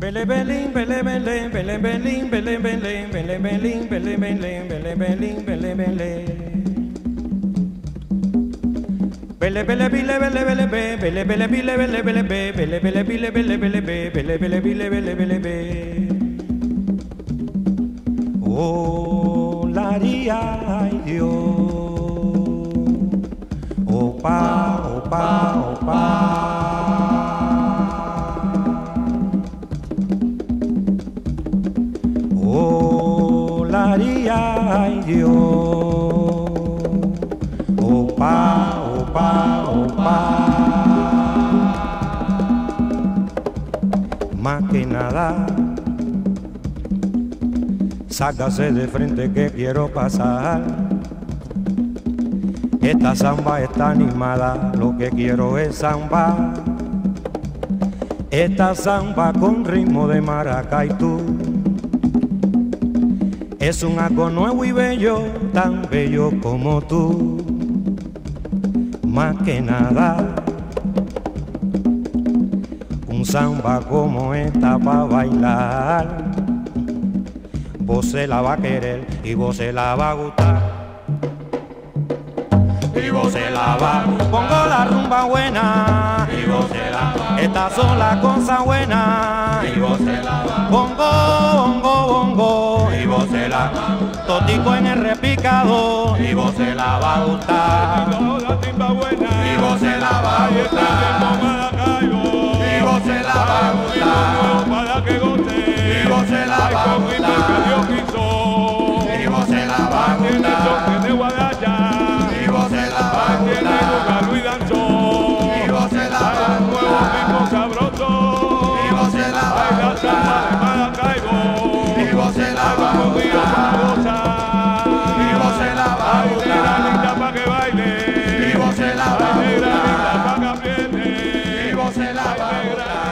Bele belín, bele bele, bele belín, bele bele, bele belín, bele bele, bele belín, bele bele. Bele bele bile bele bele be, bele bele bile bele bele be, bele bele bile bele bele be, bele bele bile bele bele be. Oh, laría, ay Dios. Opa, opa, opa. Dios. Opa, opa, opa. Más que nada, sácase de frente que quiero pasar. Esta samba está animada, lo que quiero es samba. Esta samba con ritmo de tú Es un algo nuevo y bello, tan bello como tú. Más que nada, un samba como esta para bailar. Vos se la va a querer y vos se la va a gustar y vos se la va. Pongo la rumba buena y vos se la va. Estas son las cosas buenas se la. Totico en el repicado y vos se la va a gustar. se la va a se la va a botar. linda pa' que. Y vos se la va a se la va.